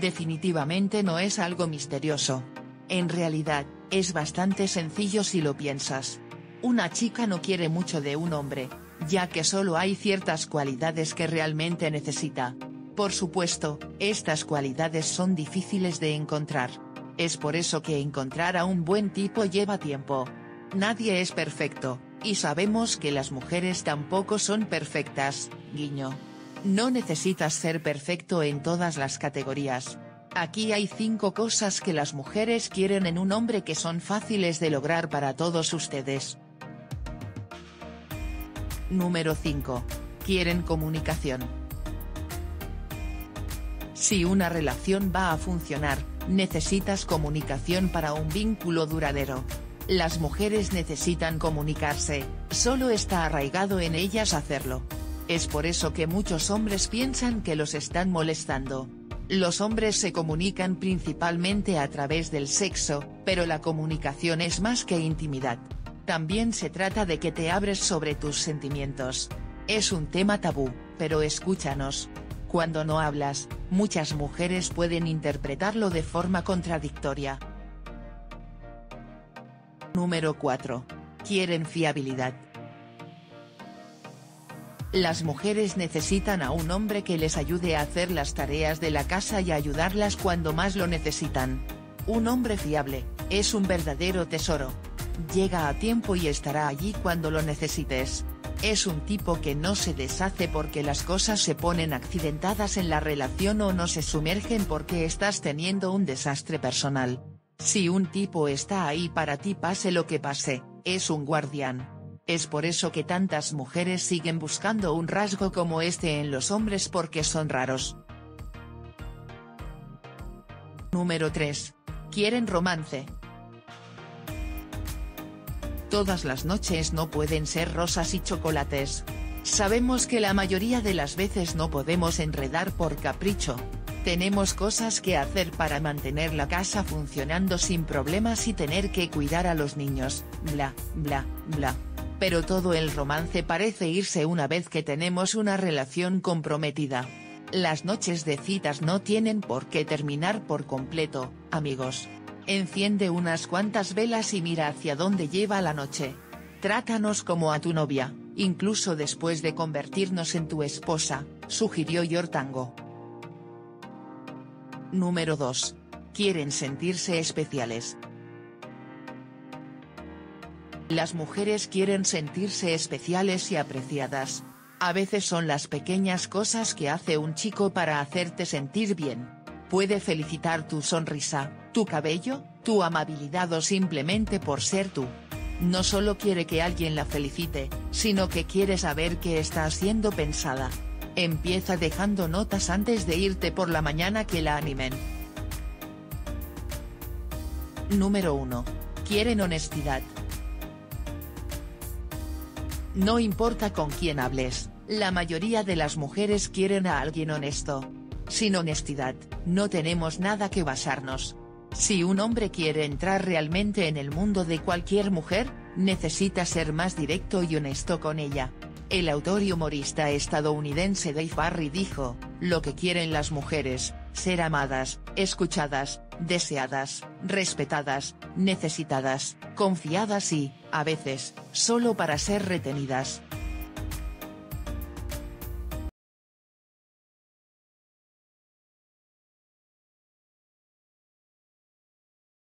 Definitivamente no es algo misterioso. En realidad, es bastante sencillo si lo piensas. Una chica no quiere mucho de un hombre, ya que solo hay ciertas cualidades que realmente necesita. Por supuesto, estas cualidades son difíciles de encontrar. Es por eso que encontrar a un buen tipo lleva tiempo. Nadie es perfecto, y sabemos que las mujeres tampoco son perfectas, guiño. No necesitas ser perfecto en todas las categorías. Aquí hay 5 cosas que las mujeres quieren en un hombre que son fáciles de lograr para todos ustedes. Número 5. Quieren comunicación. Si una relación va a funcionar, necesitas comunicación para un vínculo duradero. Las mujeres necesitan comunicarse, solo está arraigado en ellas hacerlo. Es por eso que muchos hombres piensan que los están molestando. Los hombres se comunican principalmente a través del sexo, pero la comunicación es más que intimidad. También se trata de que te abres sobre tus sentimientos. Es un tema tabú, pero escúchanos. Cuando no hablas, muchas mujeres pueden interpretarlo de forma contradictoria. Número 4. Quieren fiabilidad. Las mujeres necesitan a un hombre que les ayude a hacer las tareas de la casa y ayudarlas cuando más lo necesitan. Un hombre fiable, es un verdadero tesoro. Llega a tiempo y estará allí cuando lo necesites. Es un tipo que no se deshace porque las cosas se ponen accidentadas en la relación o no se sumergen porque estás teniendo un desastre personal. Si un tipo está ahí para ti pase lo que pase, es un guardián. Es por eso que tantas mujeres siguen buscando un rasgo como este en los hombres porque son raros. Número 3. Quieren romance. Todas las noches no pueden ser rosas y chocolates. Sabemos que la mayoría de las veces no podemos enredar por capricho, tenemos cosas que hacer para mantener la casa funcionando sin problemas y tener que cuidar a los niños, bla, bla, bla. Pero todo el romance parece irse una vez que tenemos una relación comprometida. Las noches de citas no tienen por qué terminar por completo, amigos. Enciende unas cuantas velas y mira hacia dónde lleva la noche. Trátanos como a tu novia, incluso después de convertirnos en tu esposa, sugirió Yortango. Número 2. Quieren sentirse especiales. Las mujeres quieren sentirse especiales y apreciadas. A veces son las pequeñas cosas que hace un chico para hacerte sentir bien. Puede felicitar tu sonrisa, tu cabello, tu amabilidad o simplemente por ser tú. No solo quiere que alguien la felicite, sino que quiere saber que está siendo pensada. Empieza dejando notas antes de irte por la mañana que la animen. Número 1. Quieren honestidad. No importa con quién hables, la mayoría de las mujeres quieren a alguien honesto. Sin honestidad, no tenemos nada que basarnos. Si un hombre quiere entrar realmente en el mundo de cualquier mujer, necesita ser más directo y honesto con ella. El autor y humorista estadounidense Dave Barry dijo, lo que quieren las mujeres, ser amadas, escuchadas, deseadas, respetadas, necesitadas, confiadas y, a veces, solo para ser retenidas.